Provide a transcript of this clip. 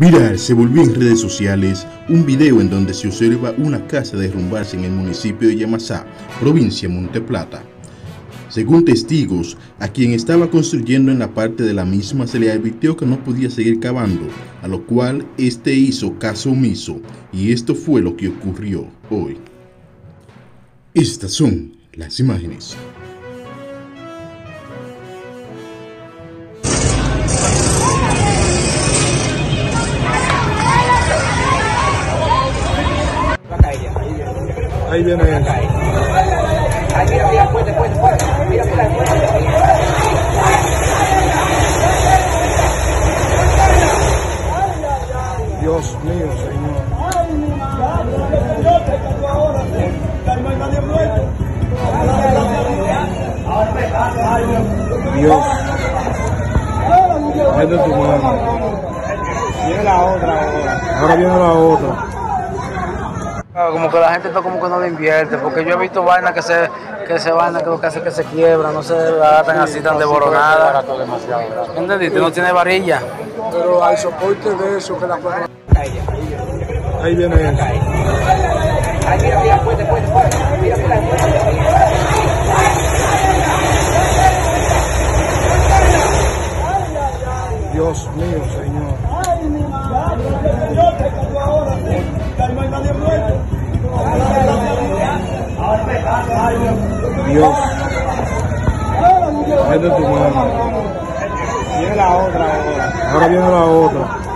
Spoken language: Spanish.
Viral se volvió en redes sociales un video en donde se observa una casa derrumbarse en el municipio de Yamasá, provincia de Monteplata. Según testigos, a quien estaba construyendo en la parte de la misma se le advirtió que no podía seguir cavando, a lo cual este hizo caso omiso, y esto fue lo que ocurrió hoy. Estas son las imágenes. Ahí viene él. Dios mío, Señor. Dios. Ay de tu mano. Viene la otra ahora. Ahora viene la otra. Como que la gente está como que no le invierte, porque yo he visto vainas que se, que se vainas que lo que hace que se quiebran, no se tan así tan desboronadas. ¿Entendiste? No tiene varilla. Pero hay soporte de eso que la. Ahí viene él. Mira, mira, puede, puede, puede. Mira, mira. Dios mío, Señor. Dios. Ay de tu mano. Viene la otra ahora. Ahora viene la otra.